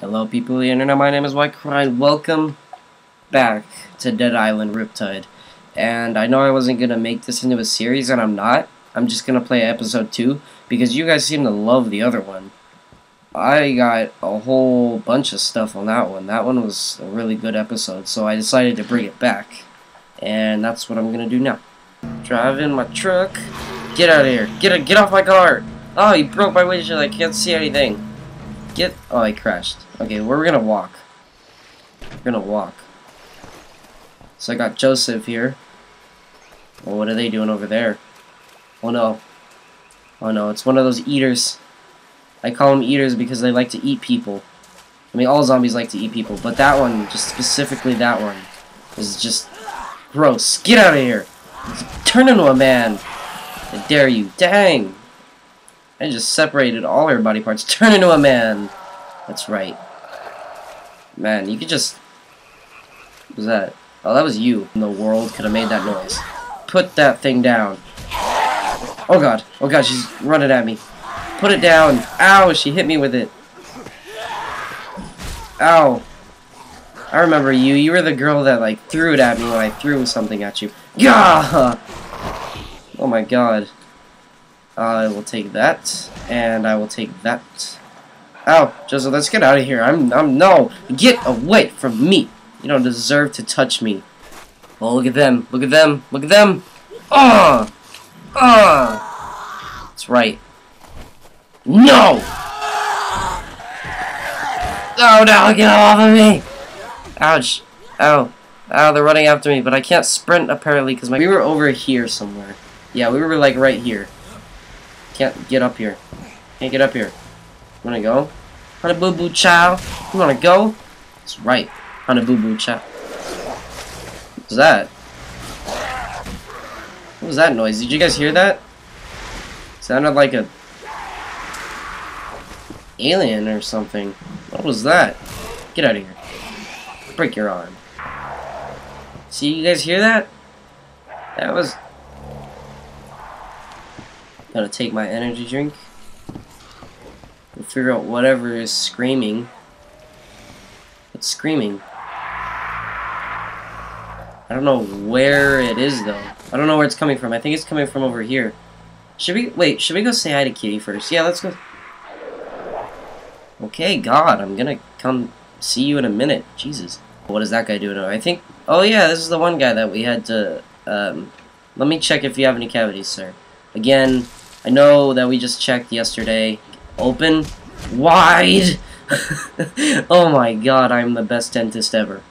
Hello people of the internet, my name is White Cry. Welcome back to Dead Island Riptide. And I know I wasn't going to make this into a series, and I'm not. I'm just going to play episode 2, because you guys seem to love the other one. I got a whole bunch of stuff on that one. That one was a really good episode, so I decided to bring it back. And that's what I'm going to do now. Drive in my truck. Get out of here. Get, get off my car. Oh, you broke my windshield. I can't see anything. Get... Oh, I crashed. Okay, we're gonna walk. We're gonna walk. So I got Joseph here. Well, what are they doing over there? Oh no. Oh no, it's one of those eaters. I call them eaters because they like to eat people. I mean, all zombies like to eat people, but that one, just specifically that one, is just gross. Get out of here! Turn into a man! I dare you. Dang! I just separated all her body parts. Turn into a man! That's right. Man, you could just... What was that? Oh, that was you. In the world could have made that noise. Put that thing down. Oh god. Oh god, she's running at me. Put it down. Ow, she hit me with it. Ow. I remember you. You were the girl that, like, threw it at me when I threw something at you. Gah! Oh my god. I will take that, and I will take that. Ow, Joseph, let's get out of here. I'm, I'm, no, get away from me. You don't deserve to touch me. Oh, look at them, look at them, look at them. Ah, ah. That's right. No! Oh no, get off of me! Ouch. Ow. Ow, they're running after me, but I can't sprint apparently because my- We were over here somewhere. Yeah, we were like right here. Can't get up here. Can't get up here. Wanna go? Honey Boo Boo Chow? You wanna go? That's right. Honey Boo Boo Chow. What was that? What was that noise? Did you guys hear that? sounded like a alien or something. What was that? Get out of here. Break your arm. See, you guys hear that? That was Gotta take my energy drink. Figure out whatever is screaming. It's screaming. I don't know where it is though. I don't know where it's coming from. I think it's coming from over here. Should we wait, should we go say hi to Kitty first? Yeah, let's go. Okay, God, I'm gonna come see you in a minute. Jesus. What is that guy doing? I think oh yeah, this is the one guy that we had to um let me check if you have any cavities, sir. Again, I know that we just checked yesterday. Open. Wide! oh my god, I'm the best dentist ever.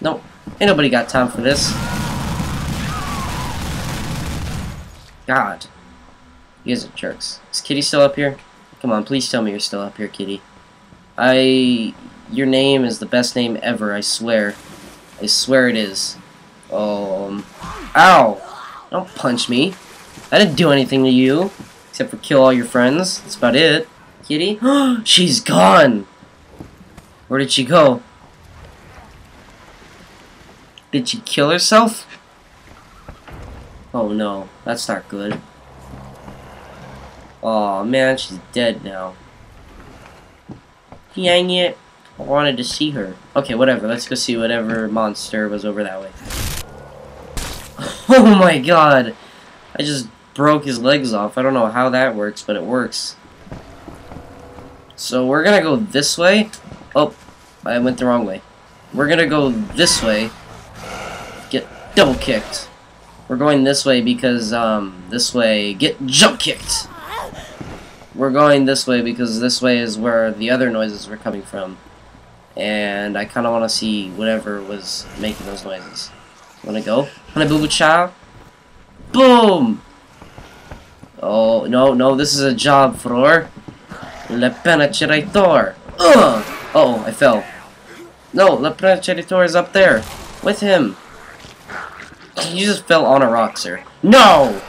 Nope. Ain't nobody got time for this. God. You guys are jerks. Is Kitty still up here? Come on, please tell me you're still up here, Kitty. I... Your name is the best name ever, I swear. I swear it is. Um... Ow! Don't punch me. I didn't do anything to you. Except for kill all your friends. That's about it. Kitty? She's gone! Where did she go? Did she kill herself? Oh no, that's not good. Oh man, she's dead now. Dang it. I wanted to see her. Okay, whatever. Let's go see whatever monster was over that way. Oh my god! I just broke his legs off. I don't know how that works, but it works. So we're gonna go this way. Oh, I went the wrong way. We're gonna go this way. Get double kicked. We're going this way because, um, this way, get jump kicked. We're going this way because this way is where the other noises were coming from. And I kind of want to see whatever was making those noises. Wanna go? Wanna boo boo chow? Boom! Oh, no, no, this is a job, Fror. Le Penetrator. Ugh! Oh, I fell. No, Le Penetrator is up there. With him. You just fell on a rock, sir. No!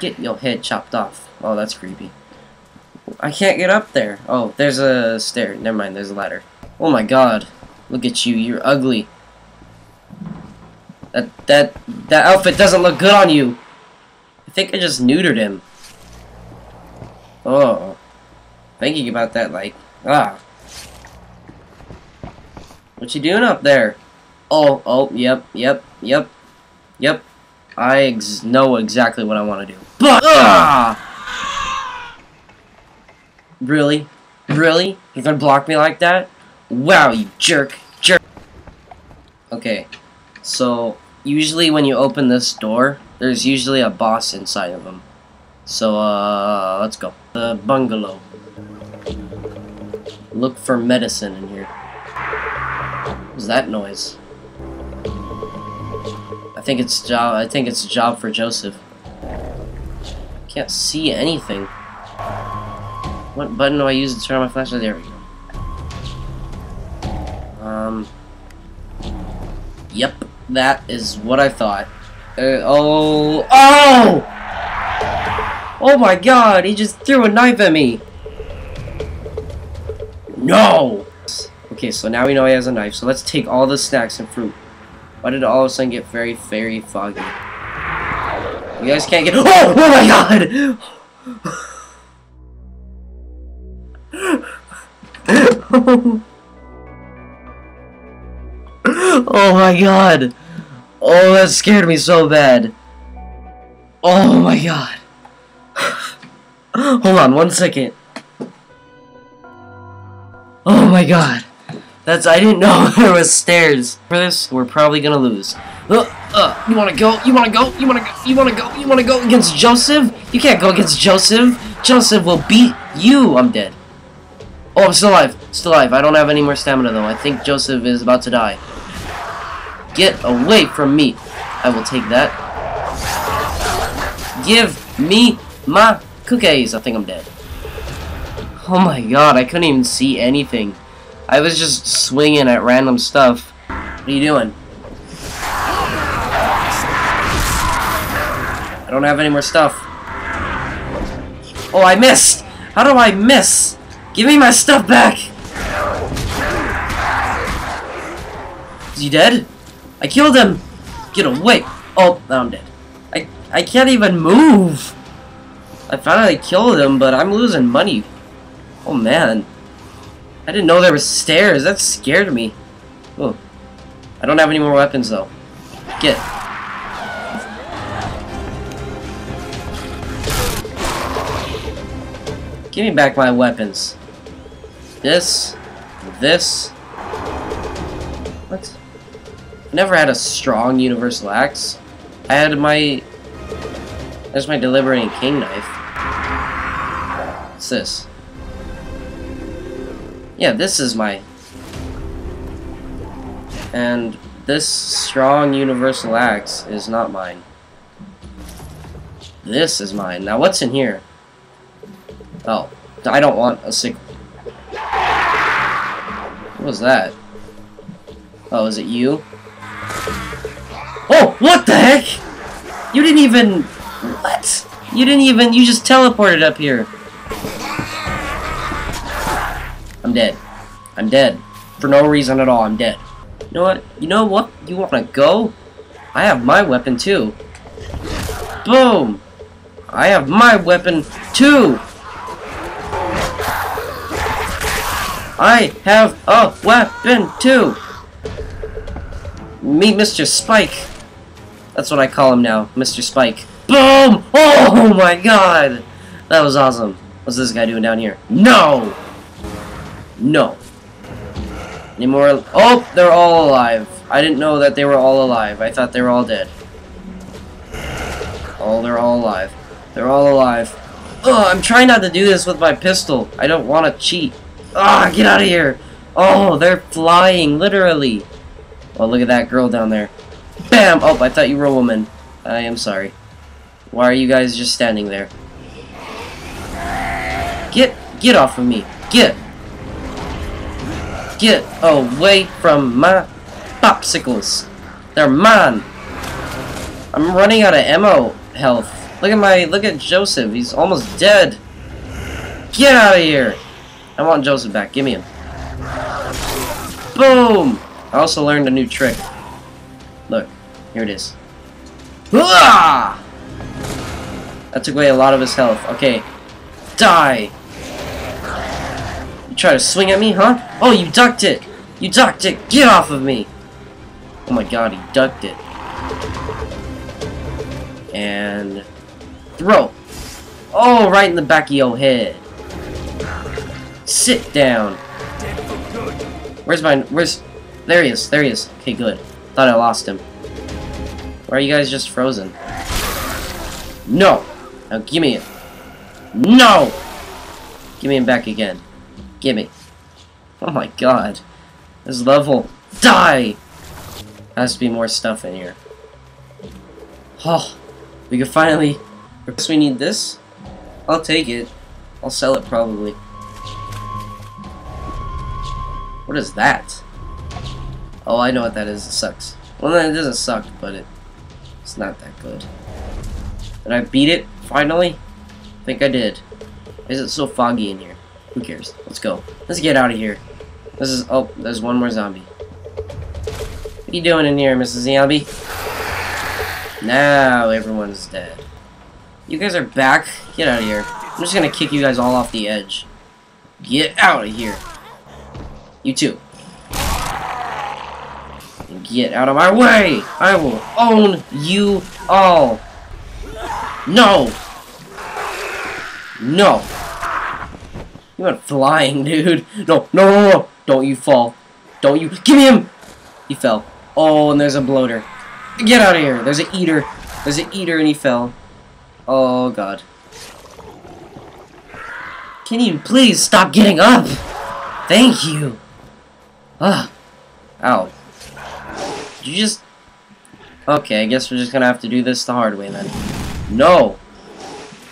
Get your head chopped off. Oh, that's creepy. I can't get up there. Oh, there's a stair. Never mind, there's a ladder. Oh my god. Look at you, you're ugly. That, that, that outfit doesn't look good on you. I think I just neutered him. Oh. Thinking about that, like, Ah. What you doing up there? Oh, oh, yep, yep, yep, yep. I ex know exactly what I want to do. But, ah! Really? Really? You're gonna block me like that? Wow, you jerk. Jerk. Okay, so, usually when you open this door, there's usually a boss inside of them. So, uh, let's go. The bungalow. Look for medicine in here. What's that noise? I think it's job. I think it's a job for Joseph. Can't see anything. What button do I use to turn on my flashlight? There we go. Um. Yep, that is what I thought. Uh, oh, oh! Oh my God! He just threw a knife at me. No! Okay, so now we know he has a knife, so let's take all the snacks and fruit. Why did it all of a sudden get very, very foggy? You guys can't get- Oh! Oh my god! oh my god! Oh, that scared me so bad. Oh my god. Hold on one second. Oh my god. That's I didn't know there was stairs. For this, we're probably gonna lose. Uh, uh, you wanna go? You wanna go? You wanna go? You wanna go? You wanna go against Joseph? You can't go against Joseph. Joseph will beat you. I'm dead. Oh, I'm still alive. Still alive. I don't have any more stamina though. I think Joseph is about to die. Get away from me. I will take that. Give me my cookies. I think I'm dead. Oh my god, I couldn't even see anything. I was just swinging at random stuff. What are you doing? I don't have any more stuff. Oh, I missed! How do I miss? Give me my stuff back! Is he dead? I killed him! Get away! Oh, now I'm dead. I, I can't even move! I finally killed him, but I'm losing money. Oh man. I didn't know there were stairs. That scared me. Oh. I don't have any more weapons though. Get. Give me back my weapons. This. This. What? I never had a strong universal axe. I had my... There's my deliberating king knife. What's this? Yeah, this is my... And this strong universal axe is not mine. This is mine. Now what's in here? Oh, I don't want a sick... What was that? Oh, is it you? Oh, what the heck? You didn't even... What? You didn't even... You just teleported up here. I'm dead. I'm dead. For no reason at all, I'm dead. You know what? You know what? You wanna go? I have my weapon too. Boom! I have my weapon too! I have a weapon too! Meet Mr. Spike. That's what I call him now, Mr. Spike. Boom! Oh my god! That was awesome. What's this guy doing down here? No! No. Any more? Oh, they're all alive. I didn't know that they were all alive. I thought they were all dead. Oh, they're all alive. They're all alive. Oh, I'm trying not to do this with my pistol. I don't want to cheat. Ah, get out of here. Oh, they're flying, literally. Oh, look at that girl down there. Bam! Oh, I thought you were a woman. I am sorry. Why are you guys just standing there? Get, get off of me. Get. Get away from my popsicles. They're mine. I'm running out of ammo health. Look at my, look at Joseph. He's almost dead. Get out of here. I want Joseph back. Give me him. Boom! I also learned a new trick. Look, here it is. That took away a lot of his health. Okay. Die! Try to swing at me, huh? Oh, you ducked it! You ducked it! Get off of me! Oh my god, he ducked it. And... Throw! Oh, right in the back of your head. Sit down. Where's my... Where's... There he is. There he is. Okay, good. Thought I lost him. Why are you guys just frozen? No! Now give me it. No! Give me him back again. Gimme. Oh my god. This level. Die! Has to be more stuff in here. Oh, we can finally... Guess we need this? I'll take it. I'll sell it probably. What is that? Oh, I know what that is. It sucks. Well, it doesn't suck, but it, it's not that good. Did I beat it, finally? I think I did. Is it so foggy in here? Who cares? Let's go. Let's get out of here. This is... Oh, there's one more zombie. What are you doing in here, Mrs. Zombie? Now everyone's dead. You guys are back? Get out of here. I'm just gonna kick you guys all off the edge. Get out of here. You too. Get out of my way! I will own you all! No! No! You went flying, dude. No, no, no, no! Don't you fall. Don't you- Give me him! He fell. Oh, and there's a bloater. Get out of here! There's an eater. There's an eater and he fell. Oh, God. Can you please stop getting up? Thank you. Ah. Ow. Did you just... Okay, I guess we're just gonna have to do this the hard way then. No!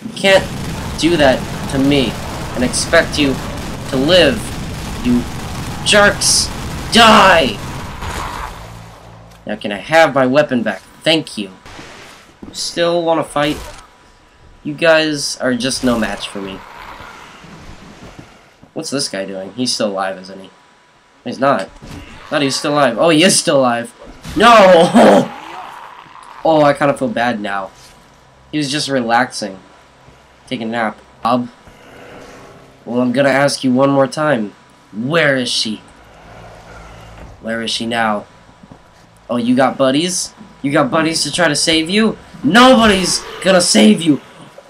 You can't do that to me and expect you to live. You jerks! Die! Now can I have my weapon back? Thank you. Still want to fight? You guys are just no match for me. What's this guy doing? He's still alive, isn't he? He's not. Thought he was still alive. Oh, he is still alive. No! Oh, I kind of feel bad now. He was just relaxing. Taking a nap. Bob? Well, I'm gonna ask you one more time. Where is she? Where is she now? Oh, you got buddies? You got buddies to try to save you? Nobody's gonna save you!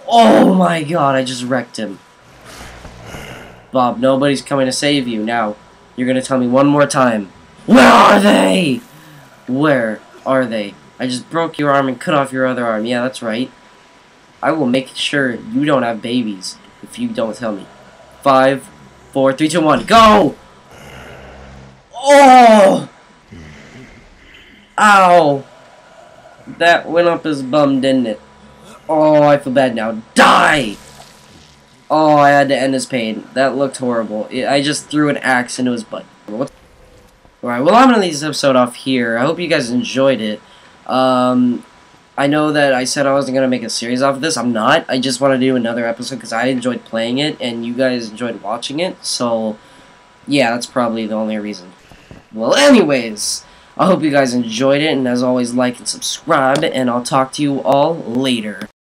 Oh my god, I just wrecked him. Bob, nobody's coming to save you. Now, you're gonna tell me one more time. Where are they? Where are they? I just broke your arm and cut off your other arm. Yeah, that's right. I will make sure you don't have babies if you don't tell me. Five, four, three, two, one, go! Oh! Ow! That went up his bum, didn't it? Oh, I feel bad now. Die! Oh, I had to end his pain. That looked horrible. I just threw an axe into his butt. Alright, well, I'm going to leave this episode off here. I hope you guys enjoyed it. Um, I know that I said I wasn't going to make a series off of this. I'm not. I just want to do another episode because I enjoyed playing it and you guys enjoyed watching it. So, yeah, that's probably the only reason. Well, anyways, I hope you guys enjoyed it. And as always, like and subscribe. And I'll talk to you all later.